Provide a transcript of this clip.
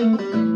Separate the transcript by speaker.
Speaker 1: Música